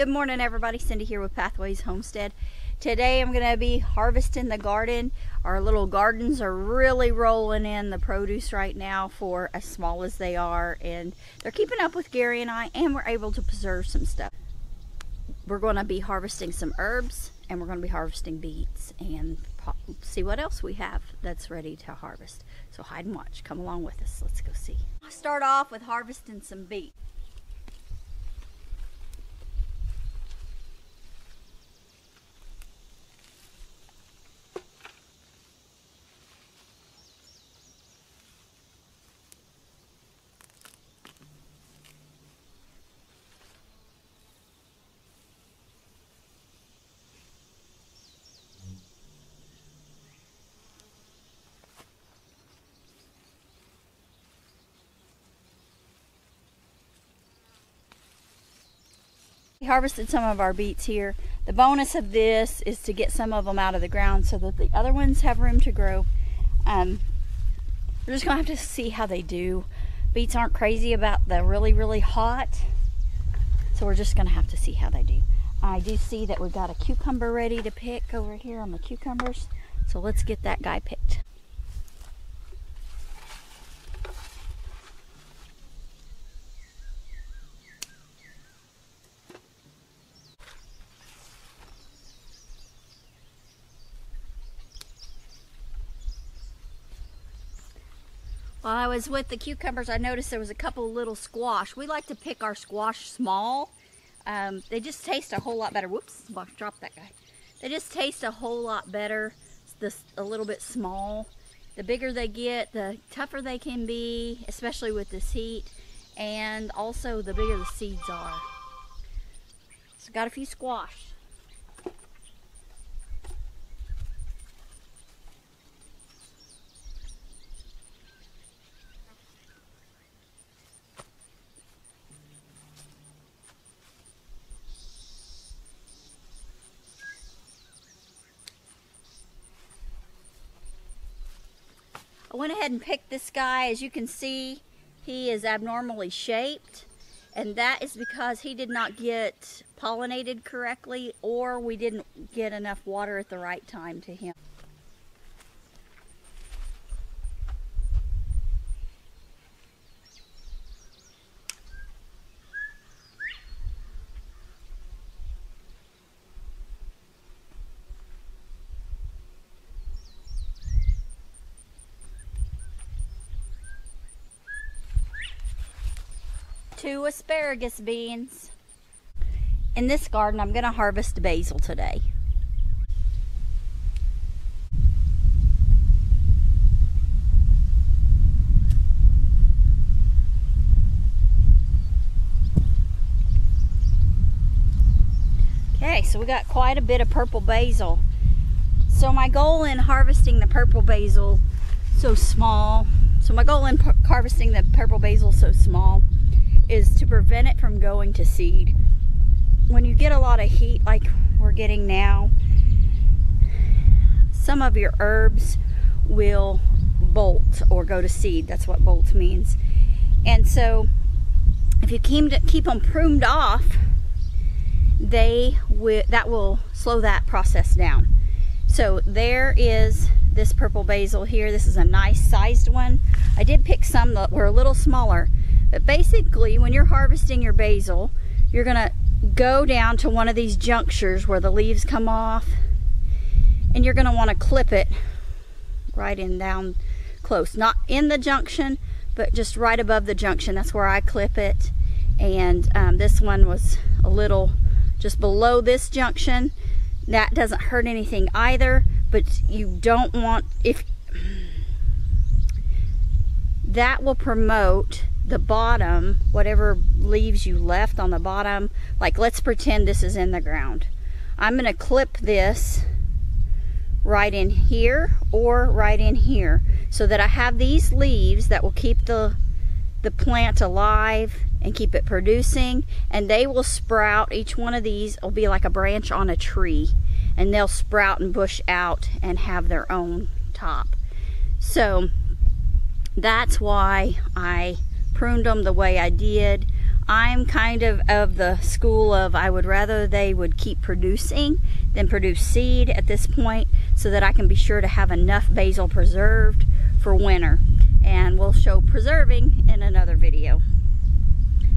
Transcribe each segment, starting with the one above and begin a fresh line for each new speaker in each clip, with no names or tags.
Good morning everybody, Cindy here with Pathways Homestead. Today I'm going to be harvesting the garden. Our little gardens are really rolling in the produce right now for as small as they are and they're keeping up with Gary and I and we're able to preserve some stuff. We're going to be harvesting some herbs and we're going to be harvesting beets and see what else we have that's ready to harvest. So hide and watch. Come along with us. Let's go see. I'll start off with harvesting some beets. We harvested some of our beets here. The bonus of this is to get some of them out of the ground so that the other ones have room to grow. Um, we're just gonna have to see how they do. Beets aren't crazy about the really, really hot. So we're just gonna have to see how they do. I do see that we've got a cucumber ready to pick over here on the cucumbers. So let's get that guy picked. While I was with the cucumbers, I noticed there was a couple little squash. We like to pick our squash small. Um, they just taste a whole lot better. Whoops, drop that guy. They just taste a whole lot better, this a little bit small. The bigger they get, the tougher they can be, especially with this heat. And also the bigger the seeds are. So got a few squash. Went ahead and picked this guy. As you can see, he is abnormally shaped. And that is because he did not get pollinated correctly or we didn't get enough water at the right time to him. Two asparagus beans. In this garden, I'm going to harvest basil today. Okay, so we got quite a bit of purple basil. So my goal in harvesting the purple basil so small, so my goal in harvesting the purple basil so small is to prevent it from going to seed. When you get a lot of heat like we're getting now, some of your herbs will bolt or go to seed. That's what bolt means. And so if you keep, keep them pruned off, they will, that will slow that process down. So there is this purple basil here. This is a nice sized one. I did pick some that were a little smaller but basically, when you're harvesting your basil, you're gonna go down to one of these junctures where the leaves come off and you're gonna wanna clip it right in down close. Not in the junction, but just right above the junction. That's where I clip it. And um, this one was a little just below this junction. That doesn't hurt anything either, but you don't want, if, that will promote the bottom, whatever leaves you left on the bottom, like let's pretend this is in the ground. I'm gonna clip this right in here or right in here so that I have these leaves that will keep the the plant alive and keep it producing and they will sprout each one of these will be like a branch on a tree and they'll sprout and bush out and have their own top so that's why I pruned them the way I did. I'm kind of of the school of I would rather they would keep producing than produce seed at this point so that I can be sure to have enough basil preserved for winter. And we'll show preserving in another video.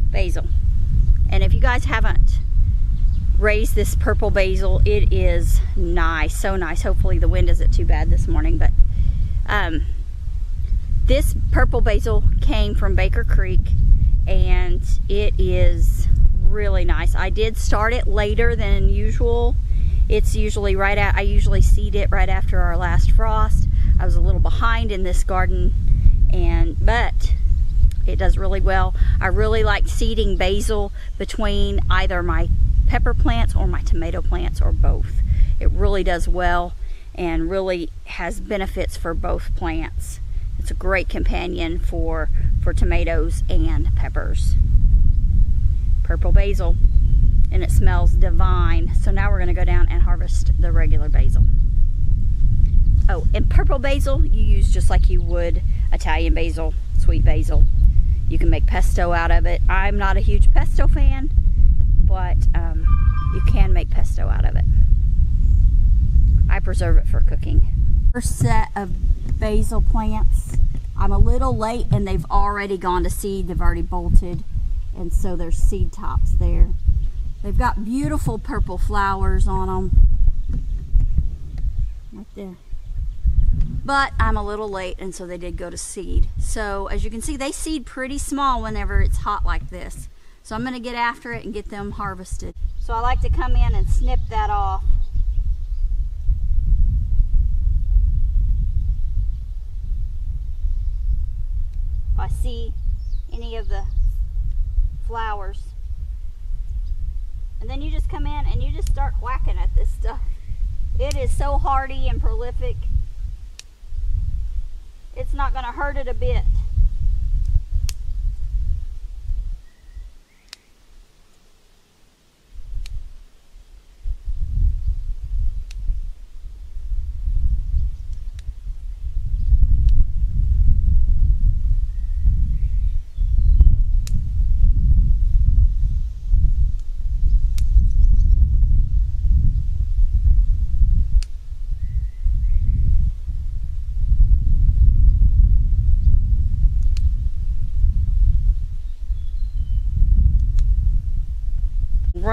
Basil. And if you guys haven't raised this purple basil, it is nice, so nice. Hopefully the wind isn't too bad this morning, but um, this purple basil came from Baker Creek and it is really nice. I did start it later than usual. It's usually right at, I usually seed it right after our last frost. I was a little behind in this garden and, but it does really well. I really like seeding basil between either my pepper plants or my tomato plants or both. It really does well and really has benefits for both plants. It's a great companion for, for tomatoes and peppers. Purple basil, and it smells divine. So now we're gonna go down and harvest the regular basil. Oh, and purple basil, you use just like you would Italian basil, sweet basil. You can make pesto out of it. I'm not a huge pesto fan, but um, you can make pesto out of it. I preserve it for cooking. First set of basil plants. I'm a little late and they've already gone to seed. They've already bolted and so there's seed tops there. They've got beautiful purple flowers on them. Right there. But I'm a little late and so they did go to seed. So as you can see, they seed pretty small whenever it's hot like this. So I'm gonna get after it and get them harvested. So I like to come in and snip that off. See any of the flowers. And then you just come in and you just start whacking at this stuff. It is so hardy and prolific. It's not going to hurt it a bit.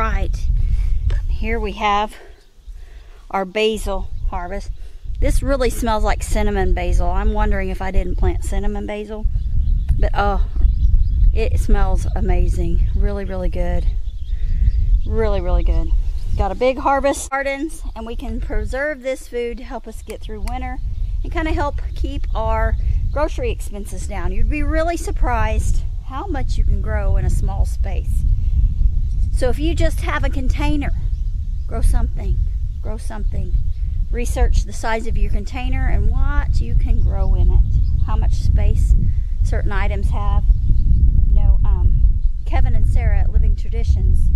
Right, here we have our basil harvest. This really smells like cinnamon basil. I'm wondering if I didn't plant cinnamon basil. But oh, it smells amazing. Really, really good. Really, really good. Got a big harvest gardens and we can preserve this food to help us get through winter and kind of help keep our grocery expenses down. You'd be really surprised how much you can grow in a small space. So if you just have a container, grow something, grow something. Research the size of your container and what you can grow in it, how much space certain items have. You know, um, Kevin and Sarah at Living Traditions,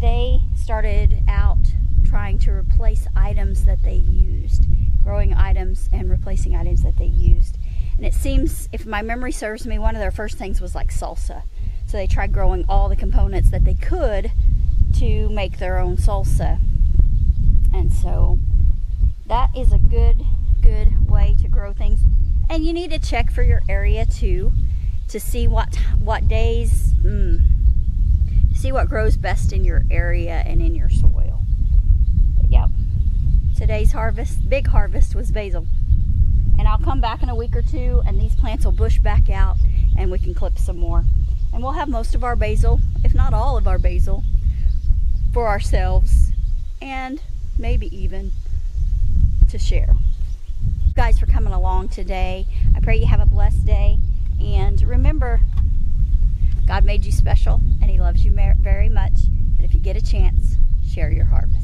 they started out trying to replace items that they used, growing items and replacing items that they used. And it seems, if my memory serves me, one of their first things was like salsa. So they tried growing all the components that they could to make their own salsa. And so that is a good, good way to grow things. And you need to check for your area too to see what what days, mm, see what grows best in your area and in your soil. But today's harvest, big harvest was basil. And I'll come back in a week or two and these plants will bush back out and we can clip some more. And we'll have most of our basil, if not all of our basil, for ourselves and maybe even to share. Guys for coming along today. I pray you have a blessed day. And remember, God made you special and He loves you very much. And if you get a chance, share your harvest.